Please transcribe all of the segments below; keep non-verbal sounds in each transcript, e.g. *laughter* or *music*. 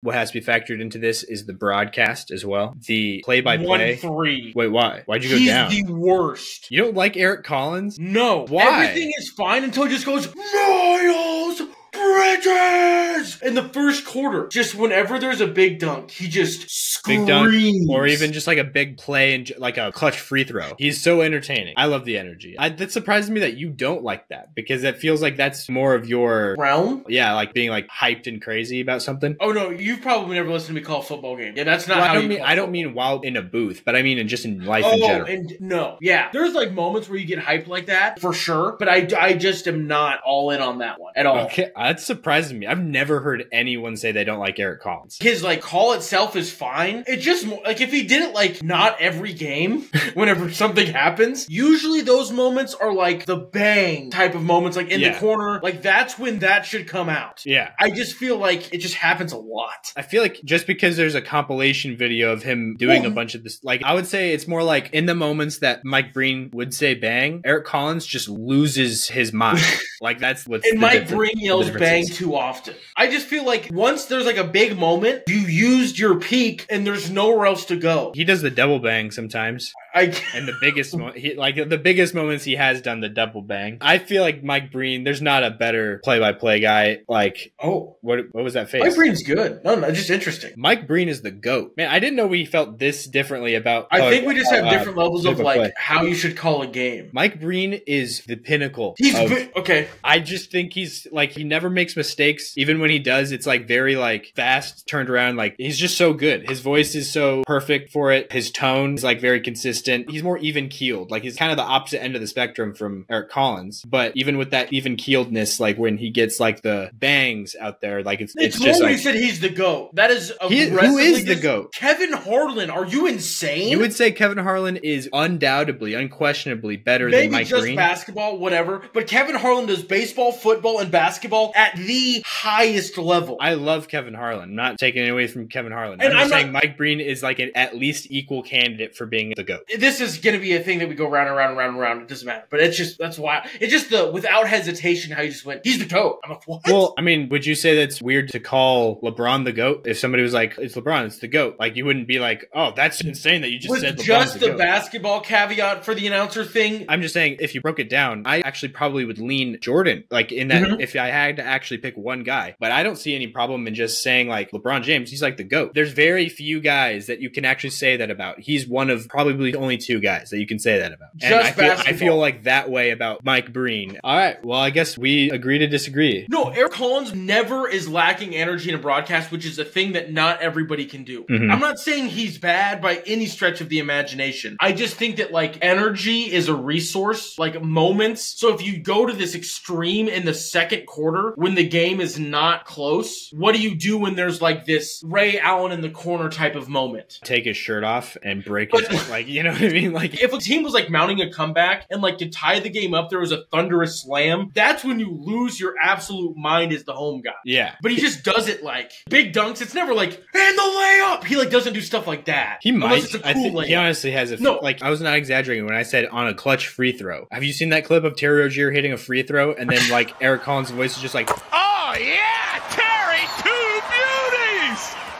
what has to be factored into this is the broadcast as well. The play by play. One three. Wait, why? Why'd you go He's down? the worst. you don't like Eric Collins? No. Why? Everything is fine until he just goes, Miles Bridges! In the first quarter. Just whenever there's a big dunk, he just Big screams. dunk, or even just like a big play and like a clutch free throw. He's so entertaining. I love the energy. I, that surprises me that you don't like that because it feels like that's more of your realm. yeah, like being like hyped and crazy about something. Oh no, you've probably never listened to me call a football game. Yeah, that's not Well, how I don't you mean I don't mean while in a booth, but I mean in just in life Oh, in general. and no, yeah. There's like moments where you get hyped like that for sure, but I, I just am not all in on that one at all. Okay, that surprises me. I've never heard anyone say they don't like Eric Collins. His like call itself is fine. It just like if he did it like not every game, *laughs* whenever something happens, usually those moments are like the bang type of moments, like in Yeah. the corner. Like that's when that should come out. Yeah. I just feel like it just happens a lot. I feel like just because there's a compilation video of him doing a mm. bunch of this, like I would say it's more like in the moments that Mike Breen would say bang, Eric Collins just loses his mind. *laughs* like that's what's And Mike Breen yells bang is. too often. I just feel like once there's like a big moment, you used your peak and there's nowhere else to go. He does the double bang sometimes, I and the biggest, mo- he, like the biggest moments he has done the double bang. I feel like Mike Breen. There's not a better play-by-play guy. Like oh, what? What was that face? Mike Breen's good. No, no, just interesting. Mike Breen is the goat. Man, I didn't know we felt this differently about. I uh, think we just have uh, different levels of like how you should call a game. Mike Breen is the pinnacle. He's of- okay. I just think he's like he never makes mistakes. Even when he does, it's like very like fast turned around. Like he's just so good. His voice is so perfect for it. His tone is like very consistent. He's more even keeled. Like he's kind of the opposite end of the spectrum from Eric Collins. But even with that even keeledness, like when he gets like the bangs out there, like it's It's, it's, just like said he's the goat. That is He- who aggressively the GOAT? Kevin Harlan. Are you insane? you would say Kevin Harlan is undoubtedly, unquestionably better Maybe than Mike just Breen. basketball, whatever. But Kevin Harlan does baseball, football, and basketball at the highest level. I love Kevin Harlan. Not taking it away from Kevin Harlan. And I'm just I'm saying Mike Breen is like an at least equal candidate for being the GOAT. This is going to be a thing that we go round and round and round and round. It doesn't matter. But it's just, that's why. It's just the, without hesitation, how you just went, he's the GOAT. I'm like, what? Well, I mean, would you say that's weird to call LeBron the GOAT? If somebody was like, it's LeBron, it's the GOAT. Like, you wouldn't be like, oh, that's insane that you just With said LeBron's just the, the basketball caveat for the announcer thing, I'm just saying, if you broke it down, I actually probably would lean Jordan, like in that, Mhm. if I had to actually pick one guy. But I don't see any problem in just saying, like, LeBron James, he's like the GOAT. There's very few guys that you can actually say that about. He's one of probably only two guys that you can say that about. And I feel, I feel like that way about Mike Breen. All right. Well, I guess we agree to disagree. No, Eric Collins never is lacking energy in a broadcast, which is a thing that not everybody can do. Mhm. I'm not saying he's bad by any stretch of the imagination. I just think that like energy is a resource, like moments. So if you go to this extreme in the second quarter when the game is not close, what do you do when there's like this Ray Allen in the corner type of moment? Take his shirt off and break it. Like, you know *laughs* what I mean? Like, If a team was like mounting a comeback and like to tie the game up, there was a thunderous slam. That's when you lose your absolute mind as the home guy. yeah. But he just does it like big dunks. It's never like and the layup. He like doesn't do stuff like that. He might. A I cool think layup. he honestly has a. No. like I was not exaggerating when I said on a clutch free throw. Have you seen that clip of Terry Rozier hitting a free throw and then like Eric Collins' voice is just like, Oh,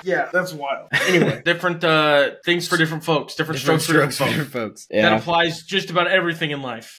yeah, that's wild. Anyway, *laughs* different uh things for different folks. Different, different strokes, for different strokes for folks. different folks. That applies just about everything in life.